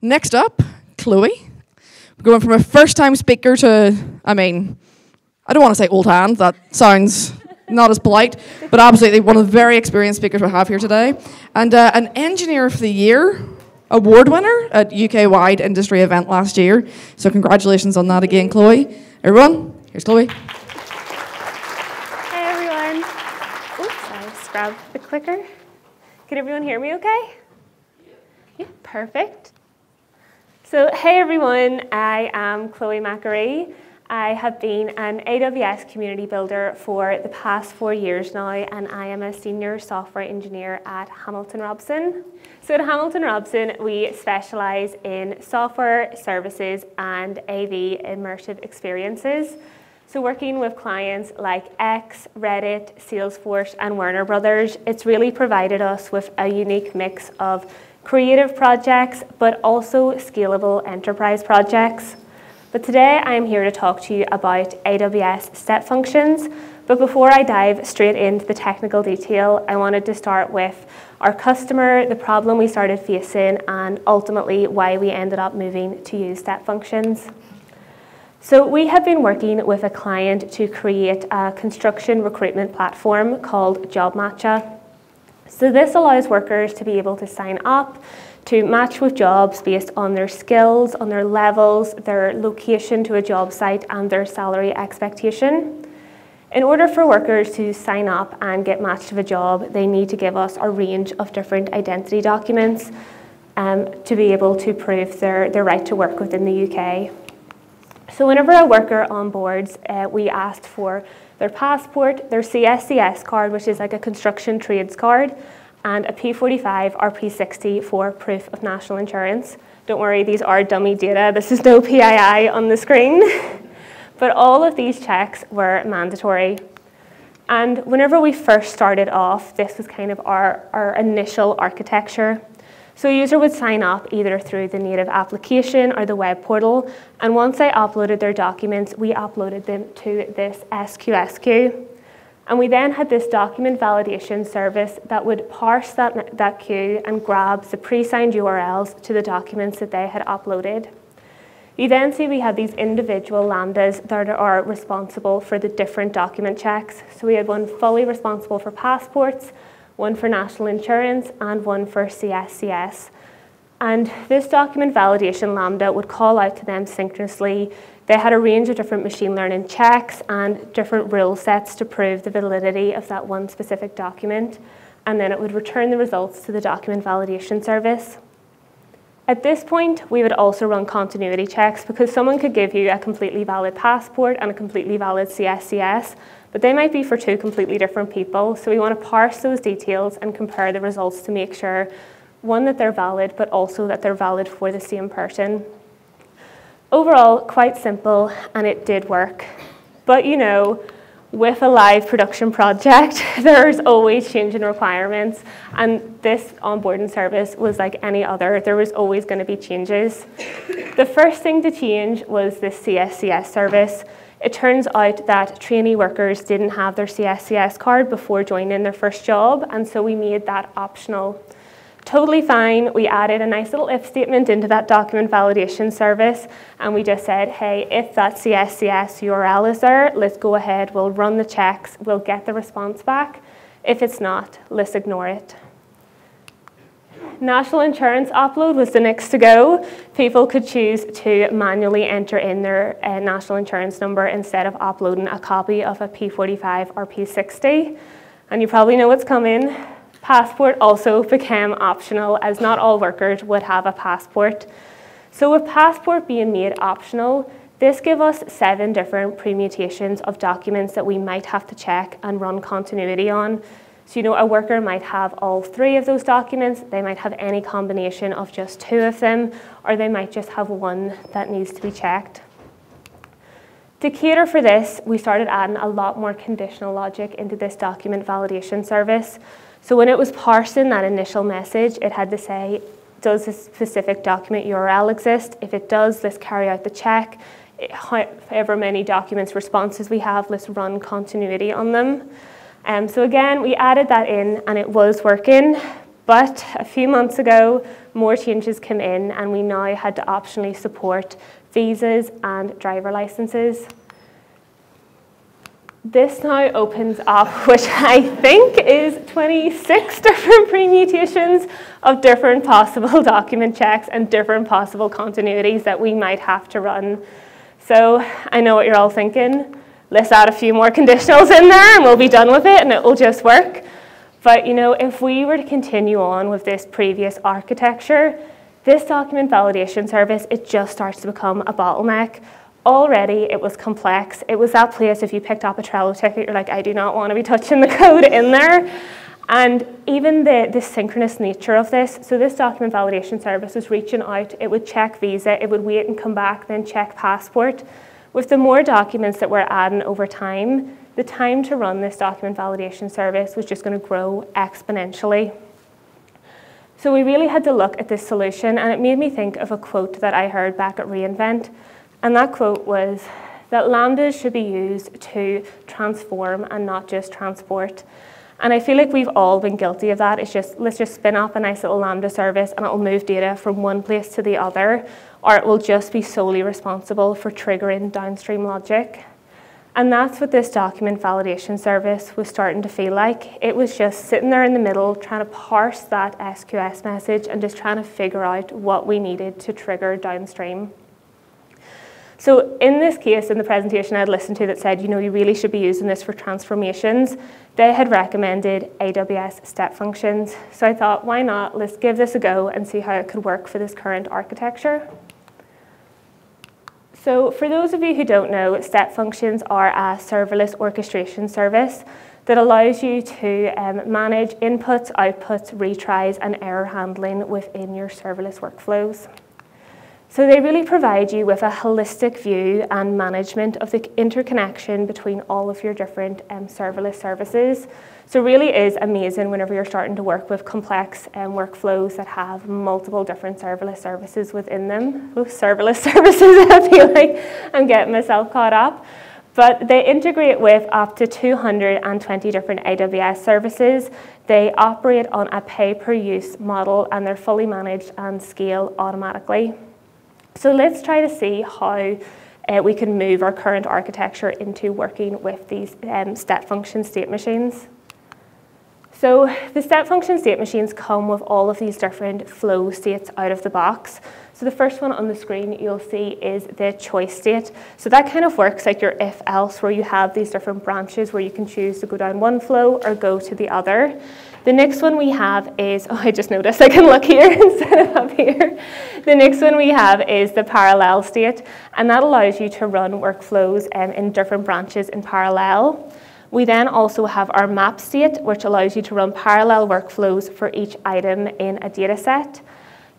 Next up, Chloe. We're going from a first time speaker to, I mean, I don't want to say old hand, that sounds not as polite, but absolutely one of the very experienced speakers we have here today. And uh, an Engineer of the Year award winner at UK wide industry event last year. So, congratulations on that again, Chloe. Everyone, here's Chloe. Hey everyone. Oops, I just grabbed the clicker. Can everyone hear me okay? Yeah, perfect. So, hey everyone, I am Chloe McAree. I have been an AWS community builder for the past four years now, and I am a senior software engineer at Hamilton Robson. So, at Hamilton Robson, we specialise in software services and AV immersive experiences. So, working with clients like X, Reddit, Salesforce, and Warner Brothers, it's really provided us with a unique mix of creative projects but also scalable enterprise projects. But today I'm here to talk to you about AWS step functions. But before I dive straight into the technical detail, I wanted to start with our customer, the problem we started facing, and ultimately why we ended up moving to use step functions. So we have been working with a client to create a construction recruitment platform called JobMatcha. So this allows workers to be able to sign up to match with jobs based on their skills, on their levels, their location to a job site, and their salary expectation. In order for workers to sign up and get matched to a job, they need to give us a range of different identity documents um, to be able to prove their, their right to work within the UK. So whenever a worker onboards, uh, we asked for their passport, their CSCS card, which is like a construction trades card, and a P45 or P60 for proof of national insurance. Don't worry, these are dummy data. This is no PII on the screen. but all of these checks were mandatory. And whenever we first started off, this was kind of our, our initial architecture. So a user would sign up either through the native application or the web portal, and once they uploaded their documents, we uploaded them to this SQS queue. And we then had this document validation service that would parse that, that queue and grab the pre-signed URLs to the documents that they had uploaded. You then see we had these individual lambdas that are responsible for the different document checks. So we had one fully responsible for passports, one for national insurance, and one for CSCS. And this document validation lambda would call out to them synchronously they had a range of different machine learning checks and different rule sets to prove the validity of that one specific document, and then it would return the results to the document validation service. At this point, we would also run continuity checks because someone could give you a completely valid passport and a completely valid CSCS, but they might be for two completely different people. So we want to parse those details and compare the results to make sure, one, that they're valid, but also that they're valid for the same person. Overall, quite simple, and it did work. But you know, with a live production project, there's always changing requirements, and this onboarding service was like any other. There was always going to be changes. The first thing to change was the CSCS service. It turns out that trainee workers didn't have their CSCS card before joining their first job, and so we made that optional. Totally fine. We added a nice little if statement into that document validation service, and we just said, hey, if that CSCS URL is there, let's go ahead, we'll run the checks, we'll get the response back. If it's not, let's ignore it. National insurance upload was the next to go. People could choose to manually enter in their uh, national insurance number instead of uploading a copy of a P45 or P60. And you probably know what's coming. Passport also became optional as not all workers would have a passport. So with passport being made optional, this gives us seven different permutations of documents that we might have to check and run continuity on. So you know a worker might have all three of those documents, they might have any combination of just two of them, or they might just have one that needs to be checked. To cater for this, we started adding a lot more conditional logic into this document validation service. So when it was parsing that initial message, it had to say, does this specific document URL exist? If it does, let's carry out the check. However many documents responses we have, let's run continuity on them. Um, so again, we added that in and it was working, But a few months ago, more changes came in, and we now had to optionally support visas and driver licenses. This now opens up, which I think is 26 different permutations of different possible document checks and different possible continuities that we might have to run. So I know what you're all thinking. Let's add a few more conditionals in there and we'll be done with it and it will just work. But you know, if we were to continue on with this previous architecture, this document validation service, it just starts to become a bottleneck. Already it was complex. It was that place if you picked up a Trello ticket, you're like, I do not want to be touching the code in there. And even the, the synchronous nature of this, so this document validation service was reaching out, it would check visa, it would wait and come back, then check passport. With the more documents that we're adding over time, the time to run this document validation service was just going to grow exponentially. So we really had to look at this solution, and it made me think of a quote that I heard back at reInvent. And that quote was that lambdas should be used to transform and not just transport. And I feel like we've all been guilty of that. It's just, let's just spin up a nice little Lambda service and it'll move data from one place to the other, or it will just be solely responsible for triggering downstream logic. And that's what this document validation service was starting to feel like. It was just sitting there in the middle, trying to parse that SQS message and just trying to figure out what we needed to trigger downstream. So in this case, in the presentation I'd listened to that said, you know, you really should be using this for transformations, they had recommended AWS step functions. So I thought, why not? Let's give this a go and see how it could work for this current architecture. So for those of you who don't know, step functions are a serverless orchestration service that allows you to um, manage inputs, outputs, retries, and error handling within your serverless workflows. So they really provide you with a holistic view and management of the interconnection between all of your different um, serverless services. So really is amazing whenever you're starting to work with complex um, workflows that have multiple different serverless services within them. Oh, serverless services, I feel like I'm getting myself caught up. But they integrate with up to 220 different AWS services. They operate on a pay-per-use model and they're fully managed and scale automatically. So let's try to see how uh, we can move our current architecture into working with these um, step function state machines. So the step function state machines come with all of these different flow states out of the box. So the first one on the screen you'll see is the choice state. So that kind of works like your if else where you have these different branches where you can choose to go down one flow or go to the other. The next one we have is, oh, I just noticed I can look here instead of up here. The next one we have is the parallel state, and that allows you to run workflows um, in different branches in parallel. We then also have our map state, which allows you to run parallel workflows for each item in a data set.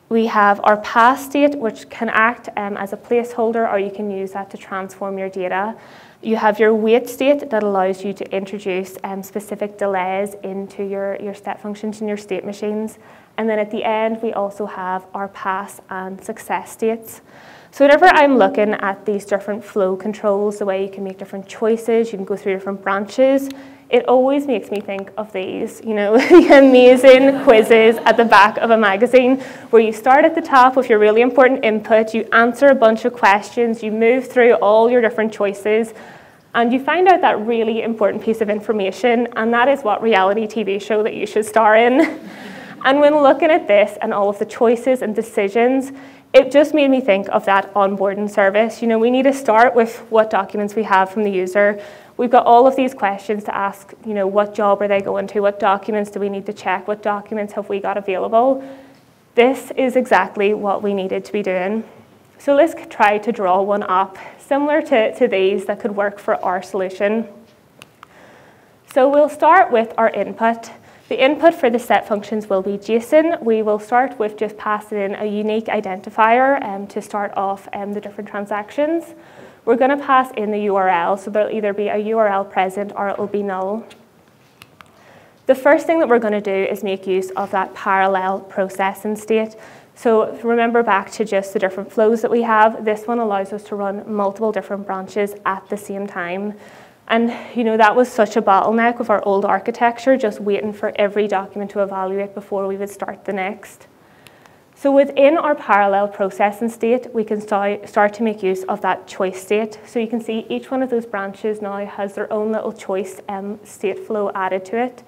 We have our pass state, which can act um, as a placeholder, or you can use that to transform your data. You have your wait state that allows you to introduce um, specific delays into your, your step functions and your state machines. And then at the end, we also have our pass and success states. So whenever I'm looking at these different flow controls, the way you can make different choices, you can go through different branches, it always makes me think of these, you know, the amazing quizzes at the back of a magazine where you start at the top with your really important input, you answer a bunch of questions, you move through all your different choices, and you find out that really important piece of information, and that is what reality TV show that you should star in. and when looking at this and all of the choices and decisions, it just made me think of that onboarding service. You know, we need to start with what documents we have from the user. We've got all of these questions to ask, you know, what job are they going to? What documents do we need to check? What documents have we got available? This is exactly what we needed to be doing. So let's try to draw one up, similar to, to these that could work for our solution. So we'll start with our input. The input for the step functions will be JSON. We will start with just passing in a unique identifier um, to start off um, the different transactions. We're going to pass in the URL, so there'll either be a URL present or it'll be null. The first thing that we're going to do is make use of that parallel processing state. So remember back to just the different flows that we have. This one allows us to run multiple different branches at the same time. And you know that was such a bottleneck with our old architecture, just waiting for every document to evaluate before we would start the next. So within our parallel processing state, we can start to make use of that choice state. So you can see each one of those branches now has their own little choice um, state flow added to it.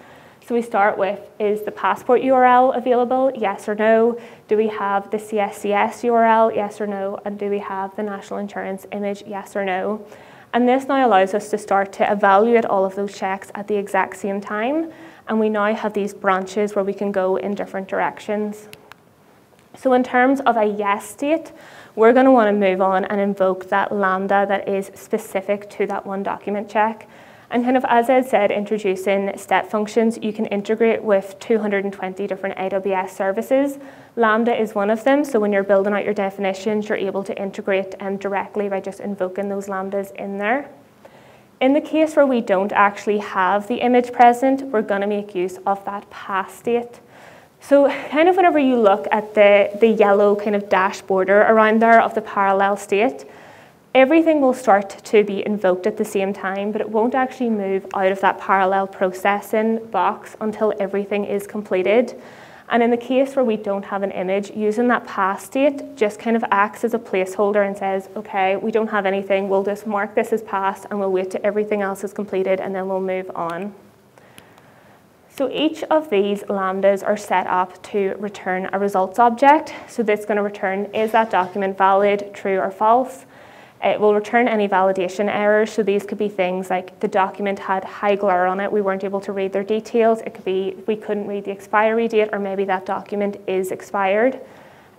So we start with, is the passport URL available? Yes or no? Do we have the CSCS URL? Yes or no? And do we have the national insurance image? Yes or no? And this now allows us to start to evaluate all of those checks at the exact same time. And we now have these branches where we can go in different directions. So in terms of a yes state, we're going to want to move on and invoke that lambda that is specific to that one document check. And kind of as I said, introducing step functions, you can integrate with 220 different AWS services. Lambda is one of them, so when you're building out your definitions, you're able to integrate um, directly by just invoking those lambdas in there. In the case where we don't actually have the image present, we're going to make use of that pass state. So kind of whenever you look at the, the yellow kind of dash border around there of the parallel state, everything will start to be invoked at the same time, but it won't actually move out of that parallel processing box until everything is completed. And in the case where we don't have an image, using that pass state just kind of acts as a placeholder and says, okay, we don't have anything, we'll just mark this as passed and we'll wait till everything else is completed and then we'll move on. So each of these lambdas are set up to return a results object. So this is going to return, is that document valid, true or false? It will return any validation errors. So these could be things like the document had high glare on it. We weren't able to read their details. It could be we couldn't read the expiry date or maybe that document is expired.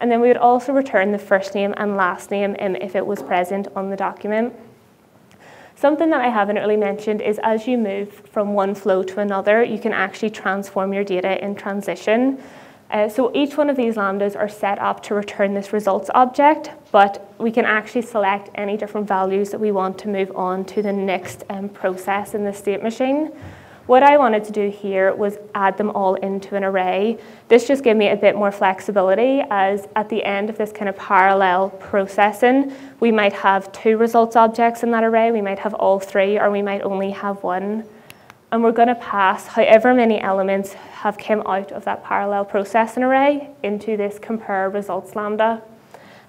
And then we would also return the first name and last name um, if it was present on the document. Something that I haven't really mentioned is as you move from one flow to another, you can actually transform your data in transition. Uh, so each one of these lambdas are set up to return this results object, but we can actually select any different values that we want to move on to the next um, process in the state machine. What I wanted to do here was add them all into an array. This just gave me a bit more flexibility as at the end of this kind of parallel processing, we might have two results objects in that array, we might have all three, or we might only have one. And we're going to pass however many elements have come out of that parallel processing array into this compare results lambda.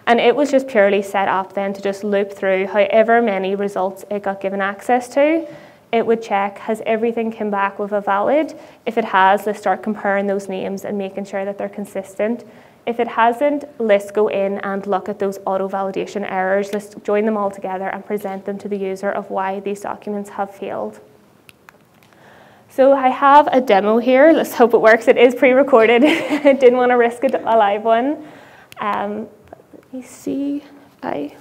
And it was just purely set up then to just loop through however many results it got given access to it would check has everything come back with a valid. If it has, let's start comparing those names and making sure that they're consistent. If it hasn't, let's go in and look at those auto validation errors. Let's join them all together and present them to the user of why these documents have failed. So I have a demo here. Let's hope it works. It is pre-recorded. I didn't want to risk a live one. Um, let me see. I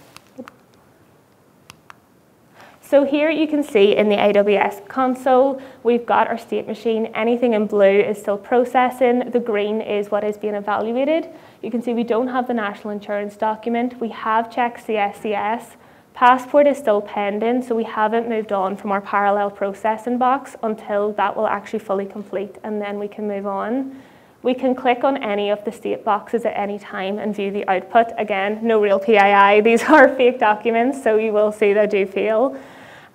so here you can see in the AWS console, we've got our state machine. Anything in blue is still processing. The green is what is being evaluated. You can see we don't have the national insurance document. We have checked CSCS. Passport is still pending, so we haven't moved on from our parallel processing box until that will actually fully complete, and then we can move on. We can click on any of the state boxes at any time and view the output. Again, no real PII. These are fake documents, so you will see they do fail.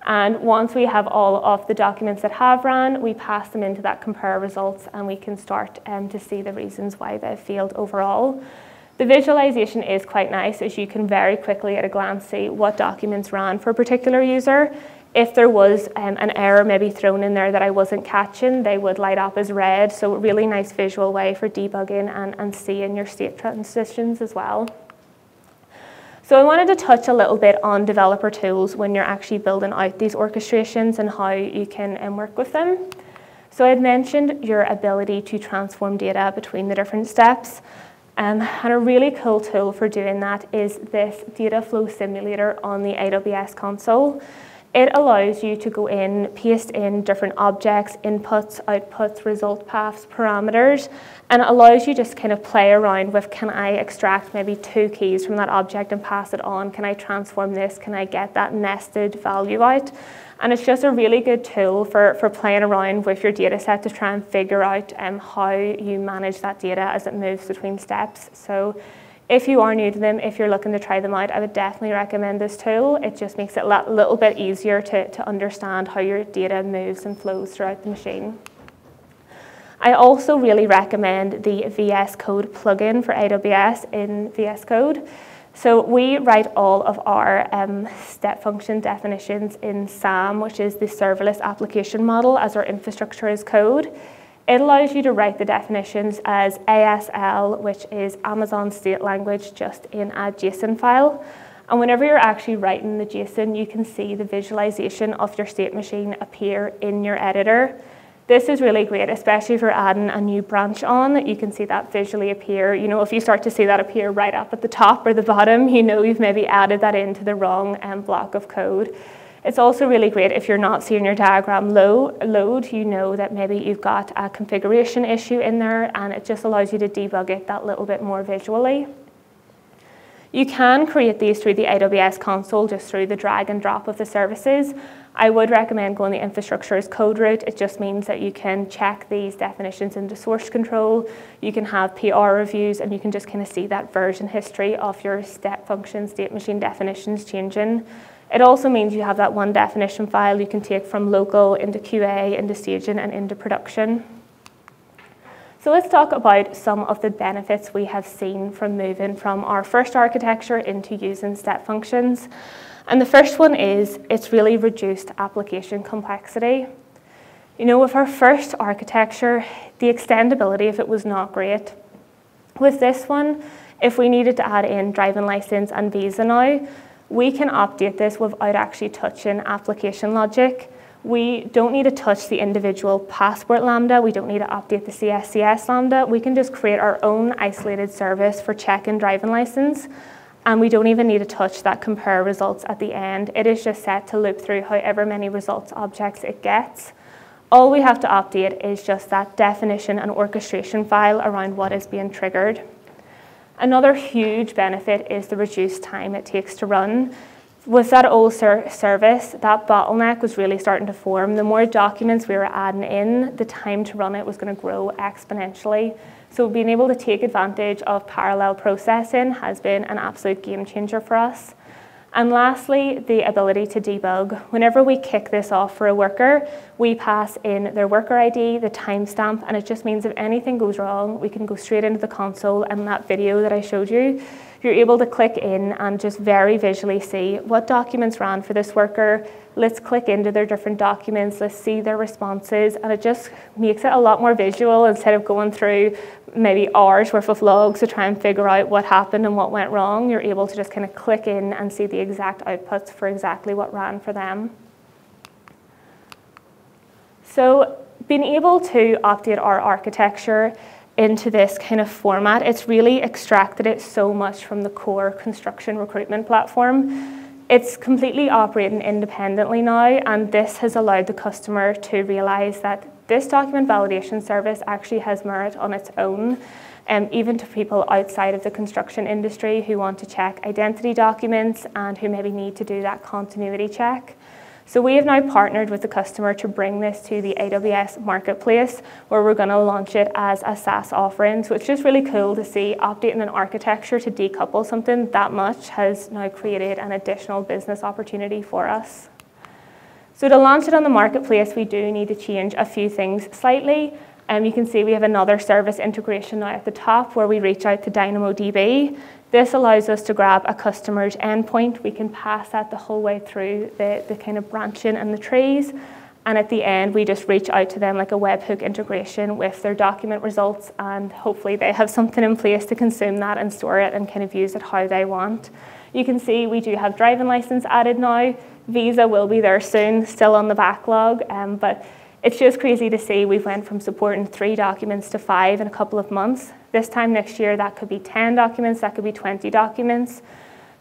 And once we have all of the documents that have ran, we pass them into that compare results and we can start um, to see the reasons why they've failed overall. The visualization is quite nice as you can very quickly at a glance see what documents ran for a particular user. If there was um, an error maybe thrown in there that I wasn't catching, they would light up as red. So a really nice visual way for debugging and, and seeing your state transitions as well. So I wanted to touch a little bit on developer tools when you're actually building out these orchestrations and how you can um, work with them. So I had mentioned your ability to transform data between the different steps. Um, and a really cool tool for doing that is this data flow simulator on the AWS console. It allows you to go in, paste in different objects, inputs, outputs, result paths, parameters, and it allows you just kind of play around with can I extract maybe two keys from that object and pass it on? Can I transform this? Can I get that nested value out? And it's just a really good tool for, for playing around with your data set to try and figure out um, how you manage that data as it moves between steps. So if you are new to them, if you're looking to try them out, I would definitely recommend this tool. It just makes it a little bit easier to, to understand how your data moves and flows throughout the machine. I also really recommend the VS Code plugin for AWS in VS Code. So we write all of our um, step function definitions in SAM, which is the serverless application model as our infrastructure as code. It allows you to write the definitions as ASL, which is Amazon State Language, just in a JSON file. And whenever you're actually writing the JSON, you can see the visualization of your state machine appear in your editor. This is really great, especially if you're adding a new branch on, you can see that visually appear. You know, if you start to see that appear right up at the top or the bottom, you know you've maybe added that into the wrong um, block of code. It's also really great if you're not seeing your diagram low, load, you know that maybe you've got a configuration issue in there and it just allows you to debug it that little bit more visually. You can create these through the AWS console just through the drag and drop of the services. I would recommend going the infrastructure as code route. It just means that you can check these definitions into source control, you can have PR reviews, and you can just kind of see that version history of your step function state machine definitions changing. It also means you have that one definition file you can take from local into QA, into staging, and into production. So let's talk about some of the benefits we have seen from moving from our first architecture into using step functions. And the first one is it's really reduced application complexity. You know, with our first architecture, the extendability of it was not great. With this one, if we needed to add in driving license and visa now, we can update this without actually touching application logic. We don't need to touch the individual passport lambda. We don't need to update the CSCS lambda. We can just create our own isolated service for checking driving license. And we don't even need to touch that compare results at the end. It is just set to loop through however many results objects it gets. All we have to update is just that definition and orchestration file around what is being triggered. Another huge benefit is the reduced time it takes to run. With that old ser service, that bottleneck was really starting to form. The more documents we were adding in, the time to run it was going to grow exponentially. So being able to take advantage of parallel processing has been an absolute game changer for us. And lastly, the ability to debug. Whenever we kick this off for a worker, we pass in their worker ID, the timestamp, and it just means if anything goes wrong, we can go straight into the console and that video that I showed you, you're able to click in and just very visually see what documents ran for this worker. Let's click into their different documents, let's see their responses, and it just makes it a lot more visual instead of going through maybe hours worth of logs to try and figure out what happened and what went wrong. You're able to just kind of click in and see the exact outputs for exactly what ran for them. So being able to update our architecture into this kind of format, it's really extracted it so much from the core construction recruitment platform. It's completely operating independently now, and this has allowed the customer to realize that this document validation service actually has merit on its own, um, even to people outside of the construction industry who want to check identity documents and who maybe need to do that continuity check. So we have now partnered with the customer to bring this to the AWS marketplace where we're going to launch it as a SaaS offering. So it's just really cool to see updating an architecture to decouple something that much has now created an additional business opportunity for us. So to launch it on the marketplace, we do need to change a few things slightly. Um, you can see we have another service integration now at the top where we reach out to DynamoDB. This allows us to grab a customer's endpoint. We can pass that the whole way through the, the kind of branching and the trees. And at the end, we just reach out to them like a webhook integration with their document results. And hopefully they have something in place to consume that and store it and kind of use it how they want. You can see we do have driving license added now. Visa will be there soon, still on the backlog. Um, but it's just crazy to see we've went from supporting three documents to five in a couple of months. This time next year, that could be 10 documents, that could be 20 documents.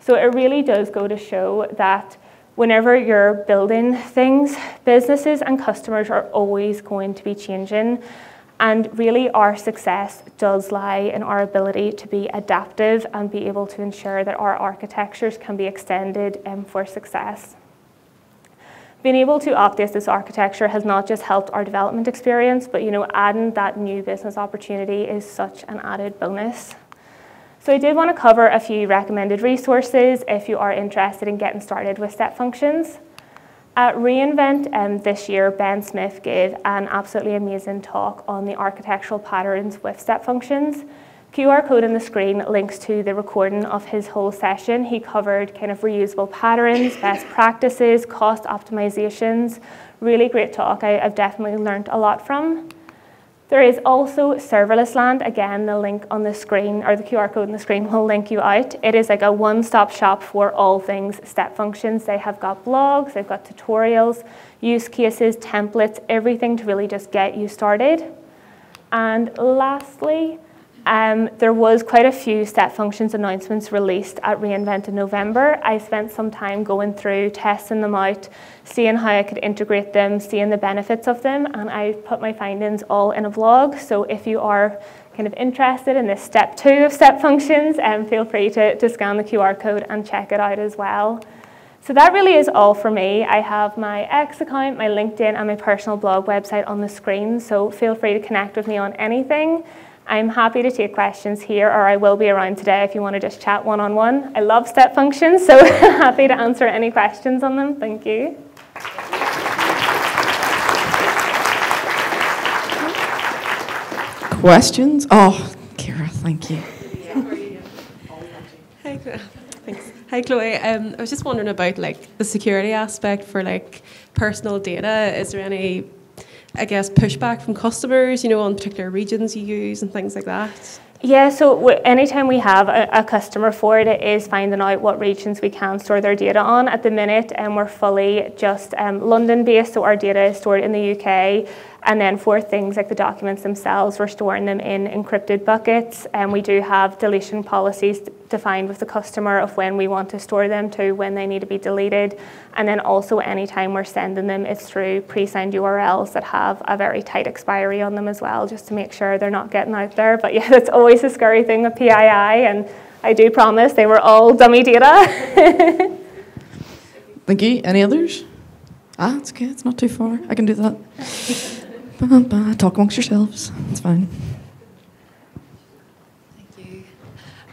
So it really does go to show that whenever you're building things, businesses and customers are always going to be changing. And really, our success does lie in our ability to be adaptive and be able to ensure that our architectures can be extended um, for success. Being able to update this architecture has not just helped our development experience, but you know, adding that new business opportunity is such an added bonus. So I did want to cover a few recommended resources if you are interested in getting started with step functions. At reInvent um, this year, Ben Smith gave an absolutely amazing talk on the architectural patterns with step functions. QR code on the screen links to the recording of his whole session. He covered kind of reusable patterns, best practices, cost optimizations. Really great talk. I, have definitely learned a lot from. There is also serverless land. Again, the link on the screen or the QR code on the screen will link you out. It is like a one-stop shop for all things step functions. They have got blogs, they've got tutorials, use cases, templates, everything to really just get you started. And lastly, um, there was quite a few step functions announcements released at reInvent in November. I spent some time going through, testing them out, seeing how I could integrate them, seeing the benefits of them, and I put my findings all in a vlog. So if you are kind of interested in this step two of step functions, um, feel free to, to scan the QR code and check it out as well. So that really is all for me. I have my X account, my LinkedIn, and my personal blog website on the screen, so feel free to connect with me on anything. I'm happy to take questions here, or I will be around today if you want to just chat one on one. I love step functions, so happy to answer any questions on them. Thank you. Questions? Oh, Kira, thank you. Hi, thanks. Hi, Chloe. Um, I was just wondering about like the security aspect for like personal data. Is there any I guess, pushback from customers, you know, on particular regions you use and things like that? Yeah, so anytime we have a, a, customer for it, it is finding out what regions we can store their data on. At the minute, and um, we're fully just um, London based, so our data is stored in the UK. And then for things like the documents themselves, we're storing them in encrypted buckets. And we do have deletion policies defined with the customer of when we want to store them to when they need to be deleted. And then also anytime we're sending them, it's through pre-signed URLs that have a very tight expiry on them as well, just to make sure they're not getting out there. But yeah, that's always a scary thing with PII. And I do promise they were all dummy data. Thank you. Any others? Ah, it's okay. It's not too far. I can do that. Talk amongst yourselves. It's fine. Thank you.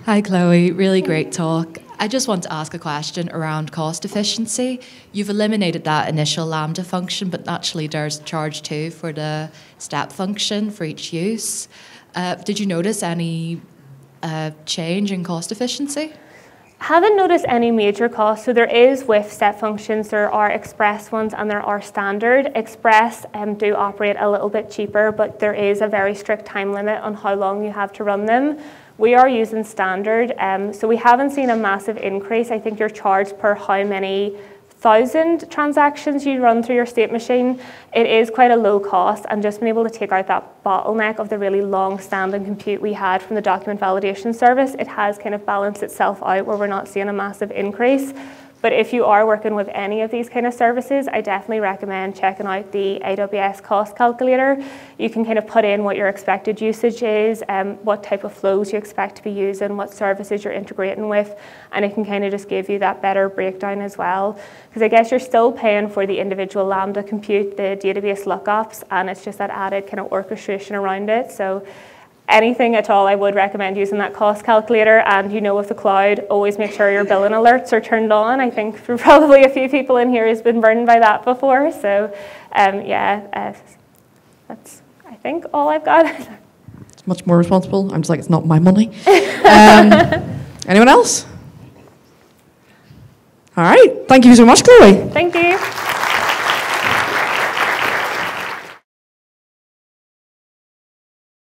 Hi, Chloe. Really great talk. I just want to ask a question around cost efficiency. You've eliminated that initial Lambda function, but naturally there's charge too for the step function for each use. Uh, did you notice any uh, change in cost efficiency? Haven't noticed any major costs. So there is with step functions, there are express ones and there are standard. Express um, do operate a little bit cheaper, but there is a very strict time limit on how long you have to run them. We are using standard, um, so we haven't seen a massive increase. I think you're charged per how many thousand transactions you run through your state machine, it is quite a low cost and just being able to take out that bottleneck of the really long standing compute we had from the document validation service, it has kind of balanced itself out where we're not seeing a massive increase. But if you are working with any of these kind of services, I definitely recommend checking out the AWS cost calculator. You can kind of put in what your expected usage is, um, what type of flows you expect to be using, what services you're integrating with, and it can kind of just give you that better breakdown as well. Because I guess you're still paying for the individual Lambda compute, the database lookups, and it's just that added kind of orchestration around it. So anything at all, I would recommend using that cost calculator. And you know, with the cloud, always make sure your billing alerts are turned on. I think for probably a few people in here has been burned by that before. So, um, yeah, uh, that's I think all I've got. it's much more responsible. I'm just like, it's not my money. Um, anyone else? All right. Thank you so much, Chloe. Thank you.